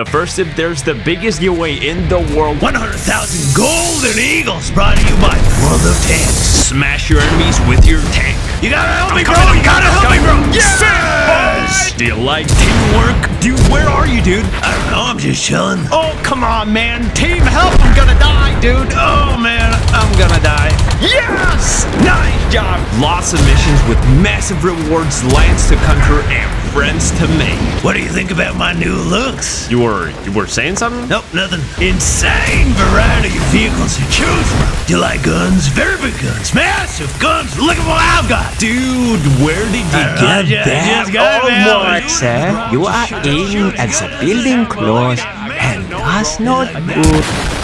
The first tip, there's the biggest giveaway in the world. 100,000 golden eagles brought to you by World of Tanks. Smash your enemies with your tank. You gotta help me, bro! coming, You gotta help me, bro! Yes! Do you like teamwork? Dude, where are you, dude? I don't know, I'm just chilling. Oh, come on, man. Team help, I'm gonna die, dude. Oh, man, I'm gonna die. Yes! Nice job. Lots of missions with massive rewards, lands to conquer, and friends to make. What do you think about my new looks? You were, you were saying something? Nope, nothing. Insane variety of vehicles to choose from. Do you like guns? Very big guns. Massive guns. Look at what I've got. Dude, where did you get ju- that? just got oh my Sir, you are aiming at the building close and that's not good.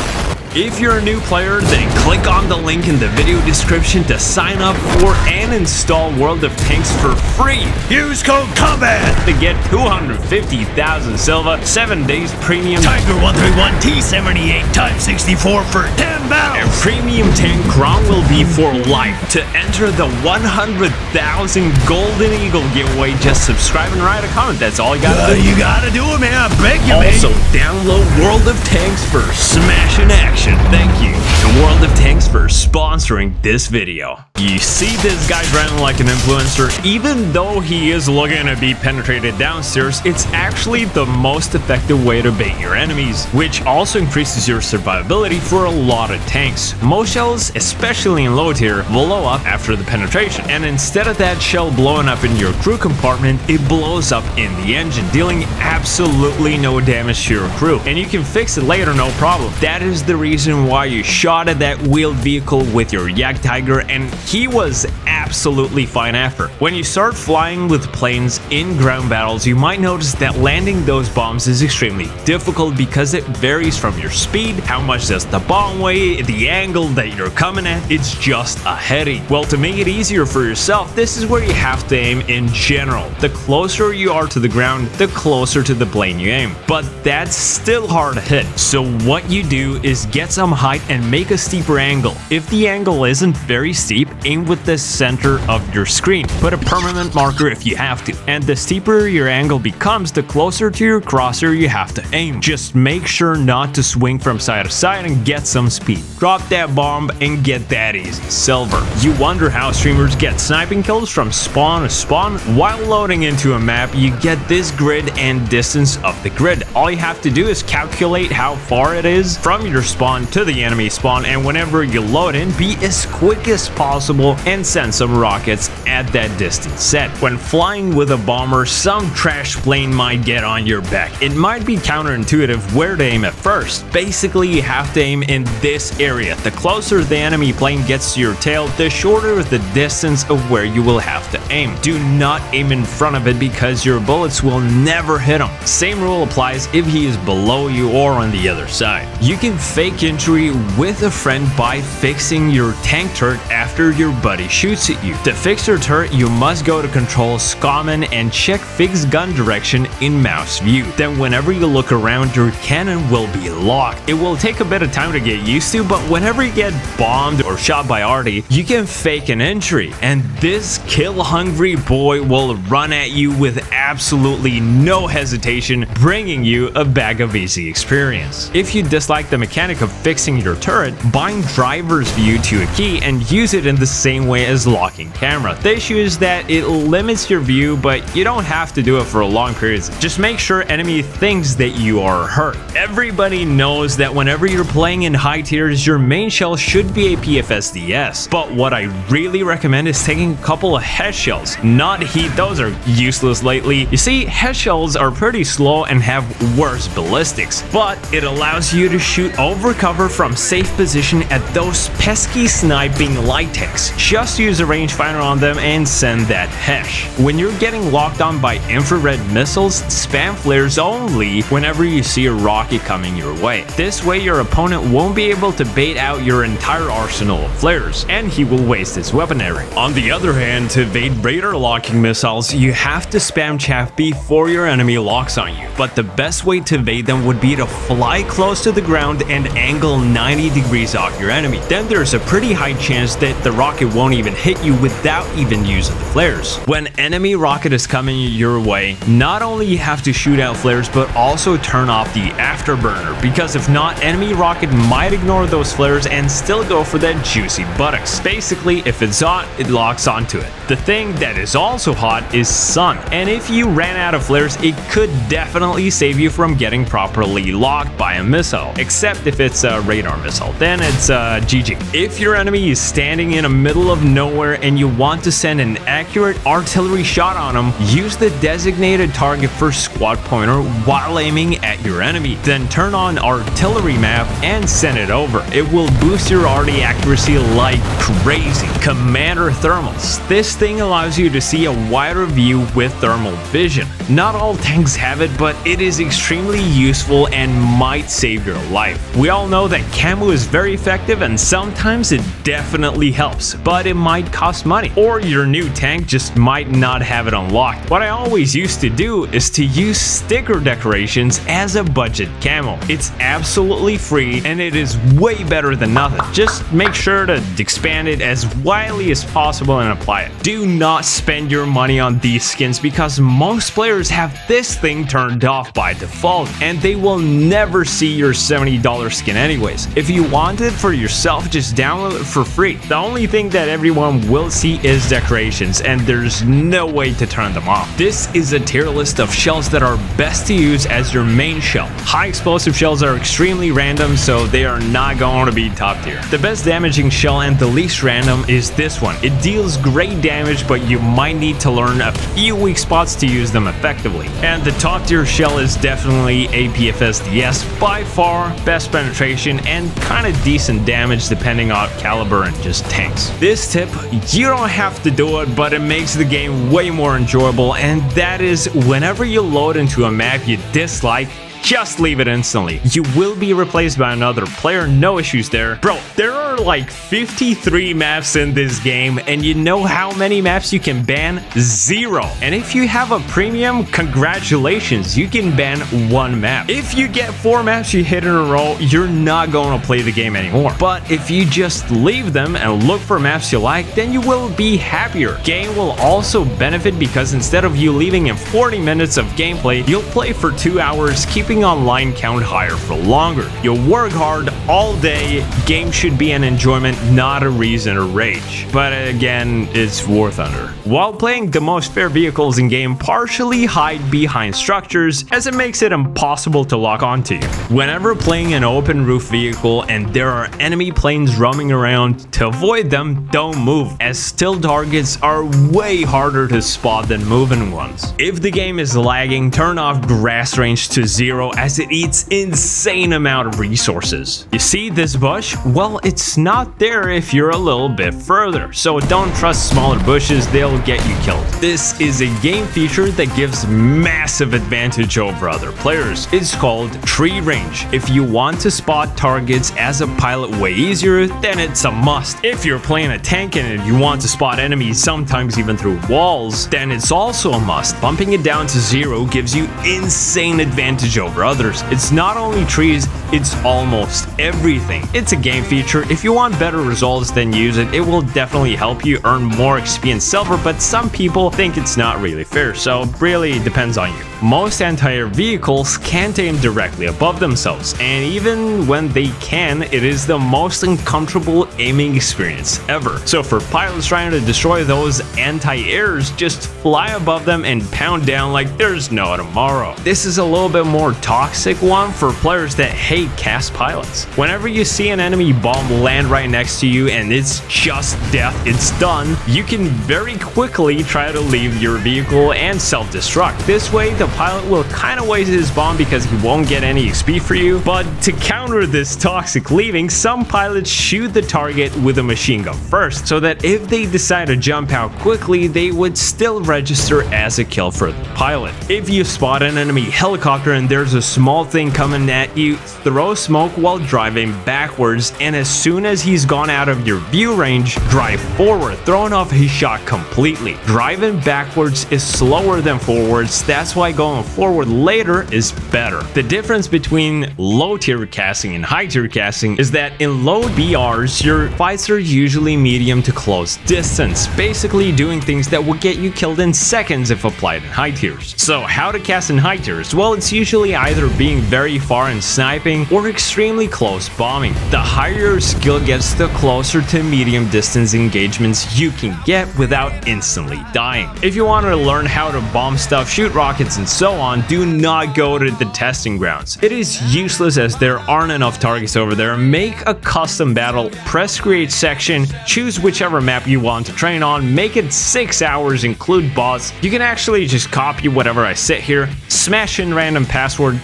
If you're a new player, then click on the link in the video description to sign up for and install World of Tanks for free Use code COMBAT. to get 250,000 silver, 7 days premium, Tiger 131 T78 Type 64 for 10 and bells. premium tank Cromwell B for life. To enter the 100,000 Golden Eagle giveaway, just subscribe and write a comment. That's all you Uh, gotta do. you gotta do it, man. I beg you, man. Also, download World of Tanks for Smash in Thank you to World of Tanks for sponsoring this video. You see this guy running like an influencer, even though he is looking to be penetrated downstairs, it's actually the most effective way to bait your enemies, which also increases your survivability for a lot of tanks. Most shells, especially in low tier, will blow up after the penetration, and instead of that shell blowing up in your crew compartment, it blows up in the engine, dealing absolutely no damage to your crew. And you can fix it later, no problem. That is the reason why you shot at that wheeled vehicle with your Jagdtiger, and he was absolutely fine after. When you start flying with planes in ground battles, you might notice that landing those bombs is extremely difficult because it varies from your speed, how much does the bomb weigh, the angle that you're coming at, it's just a headache. Well, to make it easier for yourself, this is where you have to aim in general. The closer you are to the ground, the closer to the plane you aim. But that's still hard to hit. So what you do is get some height and make a steeper angle. If the angle isn't very steep, aim with the center of your screen. Put a permanent marker if you have to. And the steeper your angle becomes, the closer to your crosser you have to aim. Just make sure not to swing from side to side and get some speed. Drop that bomb and get that easy silver. You wonder how streamers get sniping kills from spawn to spawn? While loading into a map, you get this grid and distance of the grid. All you have to do is calculate how far it is from your spawn to the enemy spawn and whenever you load in, be as quick as possible and send some rockets at that distance set. When flying with a bomber, some trash plane might get on your back. It might be counterintuitive where to aim at first. Basically, you have to aim in this area. The closer the enemy plane gets to your tail, the shorter the distance of where you will have to aim. Do not aim in front of it because your bullets will never hit him. Same rule applies if he is below you or on the other side. You can fake injury with a friend by fixing your tank turret after your buddy shoots at you. To fix your turret, you must go to controls common and check fixed gun direction in mouse view. Then whenever you look around, your cannon will be locked. It will take a bit of time to get used to, but whenever you get bombed or shot by Artie, you can fake an injury, and this kill-hungry boy will run at you with absolutely no hesitation, bringing you a bag of easy experience. If you dislike the mechanic of fixing your turret, bind driver's view to a key and use it in the same way as locking camera. The issue is that it limits your view, but you don't have to do it for a long period. Just make sure enemy thinks that you are hurt. Everybody knows that whenever you're playing in high tiers, your main shell should be a PFSDS. But what I really recommend is taking a couple of HESH shells, not heat, those are useless lately. You see, HESH shells are pretty slow and have worse ballistics, but it allows you to shoot over cover from safe position at those pesky sniping techs. Just use a rangefinder on them and send that hesh. When you're getting locked on by infrared missiles, spam flares only whenever you see a rocket coming your way. This way your opponent won't be able to bait out your entire arsenal of flares, and he will waste his weaponry. On the other hand, to evade radar locking missiles, you have to spam chaff before your enemy locks on you. But the best way to evade them would be to fly close to the ground and angle 90 degrees off your enemy. Then there's a pretty high chance that the rocket won't even hit you without even using the flares. When enemy rocket is coming your way, not only you have to shoot out flares, but also turn off the afterburner, because if not, enemy rocket might ignore those flares and still go for that juicy buttocks. Basically, if it's hot, it locks onto it. The thing that is also hot is sun, and if you ran out of flares, it could definitely save you from getting properly locked by a missile, except if it's a radar missile, then it's uh, GG. If your enemy is standing in the middle of nowhere and you want to send an accurate artillery shot on them, use the designated target for squad pointer while aiming at your enemy. Then turn on artillery map and send it over. It will boost your RD accuracy like crazy. Commander Thermals. This thing allows you to see a wider view with thermal vision. Not all tanks have it, but it is extremely useful and might save your life. We all know that camo is very effective and sometimes it definitely helps, but it might cost money, or your new tank just might not have it unlocked. What I always used to do is to use sticker decorations as a budget camo. It's absolutely free and it is way better than nothing. Just make sure to expand it as widely as possible and apply it. Do not spend your money on these skins because most players have this thing turned off by default and they will never see your $70 skin anyways. If you want it for yourself, just download it for free. The only thing that everyone will see is decorations and there's no way to turn them off. This is a tier list of shells that are best to use as your main shell. High explosive shells are extremely random so they are not going to be top tier. The best damaging shell and the least random is this one. It deals great damage but you might need to learn a few weak spots to use them effectively. And the top tier shell is definitely APFSDS, by far best penetration and kind of decent damage depending on caliber and just tanks. This tip, you don't have to do it, but it makes the game way more enjoyable and that is whenever you load into a map you dislike, just leave it instantly. You will be replaced by another player, no issues there. Bro, there are like 53 maps in this game, and you know how many maps you can ban? Zero. And if you have a premium, congratulations, you can ban one map. If you get four maps you hit in a row, you're not going to play the game anymore. But if you just leave them and look for maps you like, then you will be happier. Game will also benefit because instead of you leaving in 40 minutes of gameplay, you'll play for two hours, keeping online count higher for longer. You'll work hard all day, game should be an enjoyment, not a reason to rage. But again, it's War Thunder. While playing the most fair vehicles in game partially hide behind structures as it makes it impossible to lock onto you. Whenever playing an open roof vehicle and there are enemy planes roaming around, to avoid them, don't move, as still targets are way harder to spot than moving ones. If the game is lagging, turn off grass range to zero as it eats insane amount of resources. You see this bush? Well, it's not there if you're a little bit further, so don't trust smaller bushes, they'll get you killed. This is a game feature that gives massive advantage over other players. It's called tree range. If you want to spot targets as a pilot way easier, then it's a must. If you're playing a tank and you want to spot enemies sometimes even through walls, then it's also a must. Bumping it down to zero gives you insane advantage over others. It's not only trees, it's almost everything. It's a game feature. If you want better results, then use it. It will definitely help you earn more XP and silver, but some people think it's not really fair, so really depends on you. Most anti-air vehicles can't aim directly above themselves, and even when they can, it is the most uncomfortable aiming experience ever. So for pilots trying to destroy those anti-airs, just fly above them and pound down like there's no tomorrow. This is a little bit more toxic one for players that hate CAS pilots. Whenever you see an enemy bomb land right next to you and it's just death, it's done, you can very quickly try to leave your vehicle and self-destruct. This way, the pilot will kind of waste his bomb because he won't get any XP for you, but to counter this toxic leaving, some pilots shoot the target with a machine gun first, so that if they decide to jump out quickly, they would still register as a kill for the pilot. If you spot an enemy helicopter and they're there's a small thing coming at you, throw smoke while driving backwards, and as soon as he's gone out of your view range, drive forward, throwing off his shot completely. Driving backwards is slower than forwards, that's why going forward later is better. The difference between low tier casting and high tier casting is that in low BRs, your fights are usually medium to close distance, basically doing things that will get you killed in seconds if applied in high tiers. So how to cast in high tiers? Well, it's usually either being very far and sniping or extremely close bombing. The higher your skill gets, the closer to medium distance engagements you can get without instantly dying. If you want to learn how to bomb stuff, shoot rockets and so on, do not go to the testing grounds. It is useless as there aren't enough targets over there. Make a custom battle, press create section, choose whichever map you want to train on, make it 6 hours, include bots. You can actually just copy whatever I sit here, smash in random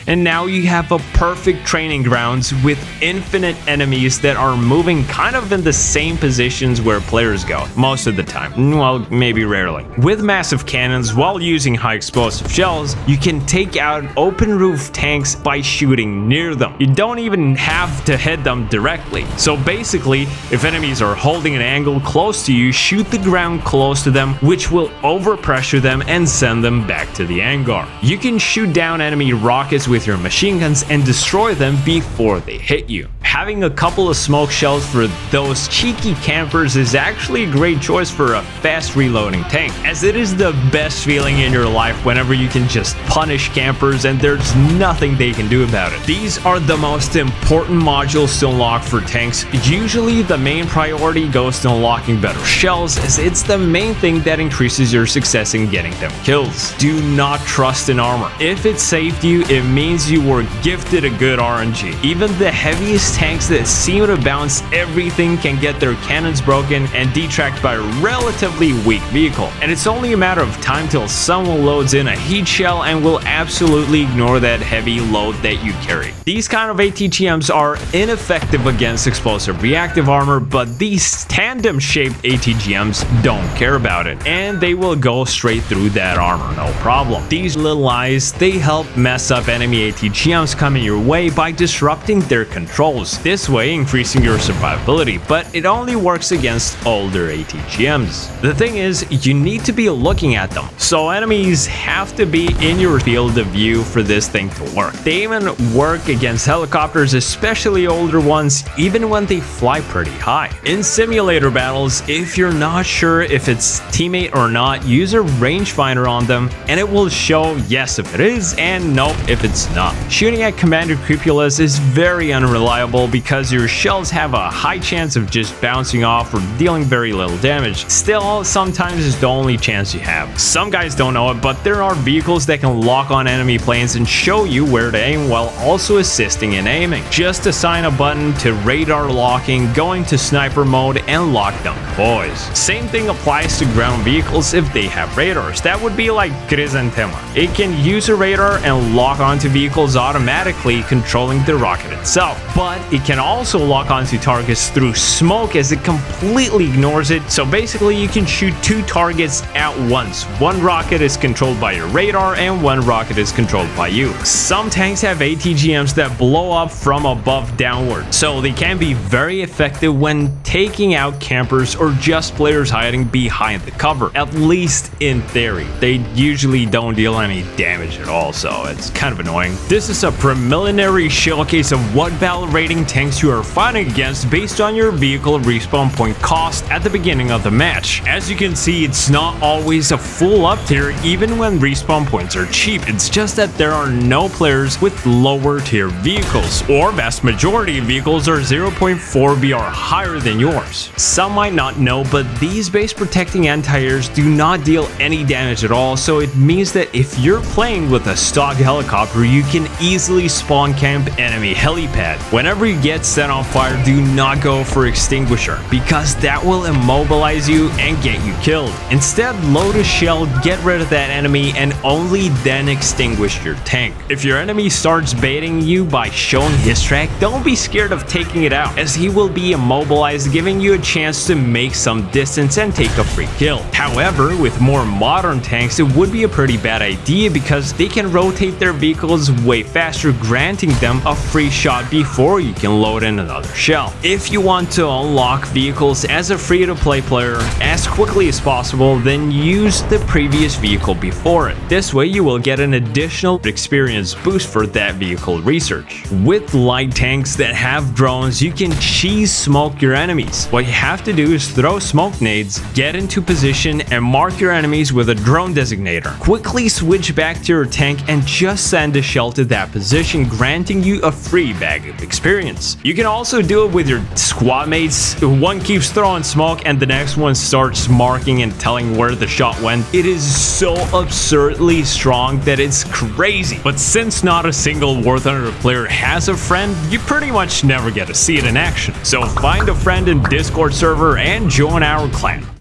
and now you have a perfect training grounds with infinite enemies that are moving kind of in the same positions where players go, most of the time. Well, maybe rarely. With massive cannons, while using high explosive shells, you can take out open roof tanks by shooting near them. You don't even have to hit them directly. So basically, if enemies are holding an angle close to you, shoot the ground close to them, which will overpressure them and send them back to the hangar. You can shoot down enemy rockets with your machine guns and destroy them before they hit you. Having a couple of smoke shells for those cheeky campers is actually a great choice for a fast reloading tank, as it is the best feeling in your life whenever you can just punish campers and there's nothing they can do about it. These are the most important modules to unlock for tanks. Usually the main priority goes to unlocking better shells as it's the main thing that increases your success in getting them kills. Do not trust in armor. If it saved you, it means you were gifted a good RNG. Even the heaviest tanks that seem to bounce everything can get their cannons broken and detract by a relatively weak vehicle. And it's only a matter of time till someone loads in a heat shell and will absolutely ignore that heavy load that you carry. These kind of ATGMs are ineffective against explosive reactive armor, but these tandem shaped ATGMs don't care about it, and they will go straight through that armor, no problem. These little eyes, they help mess up enemy ATGMs coming your way by disrupting their controls, this way increasing your survivability, but it only works against older ATGMs. The thing is, you need to be looking at them, so enemies have to be in your field of view for this thing to work. They even work against helicopters, especially older ones, even when they fly pretty high. In simulator battles, if you're not sure if it's teammate or not, use a rangefinder on them and it will show yes if it is and no if it's not. Shooting at Commander Cupolas is very unreliable because your shells have a high chance of just bouncing off or dealing very little damage. Still, sometimes it's the only chance you have. Some guys don't know it, but there are vehicles that can lock on enemy planes and show you where to aim while also assisting in aiming. Just assign a button to radar locking, going to sniper mode, and lock them boys. Same thing applies to ground vehicles if they have radars. That would be like Khrizantema. It can use a radar and lock onto vehicles automatically, controlling the rocket itself. But it can also lock onto targets through smoke as it completely ignores it. So basically, you can shoot two targets at once. One rocket is controlled by your radar, and one rocket is controlled by you. Some tanks have ATGMs that blow up from above downward, so they can be very effective when taking out campers or just players hiding behind the cover, at least in theory. They usually don't deal any damage at all, so it's kind of annoying. This is a preliminary showcase of what battle rating tanks you are fighting against based on your vehicle respawn point cost at the beginning of the match. As you can see, it's not always a full up tier even when respawn points are cheap, it's just that there are no players with lower tier vehicles, or vast majority of vehicles are 0.4 BR higher than yours. Some might not know, but these base protecting anti-airs do not deal any damage at all, so it means that if you're playing with a stock helicopter, you can easily spawn camp enemy helipad. Whenever whenever you get set on fire, do not go for extinguisher because that will immobilize you and get you killed. Instead, load a shell, get rid of that enemy, and only then extinguish your tank. If your enemy starts baiting you by showing his track, don't be scared of taking it out as he will be immobilized, giving you a chance to make some distance and take a free kill. However, with more modern tanks, it would be a pretty bad idea because they can rotate their vehicles way faster, granting them a free shot before you can load in another shell. If you want to unlock vehicles as a free-to-play player as quickly as possible, then use the previous vehicle before it. This way you will get an additional experience boost for that vehicle research. With light tanks that have drones, you can cheese smoke your enemies. What you have to do is throw smoke nades, get into position, and mark your enemies with a drone designator. Quickly switch back to your tank and just send a shell to that position, granting you a free bag of experience. You can also do it with your squad mates. One keeps throwing smoke and the next one starts marking and telling where the shot went. It is so absurdly strong that it's crazy. But since not a single War Thunder player has a friend, you pretty much never get to see it in action. So find a friend in Discord server and join our clan.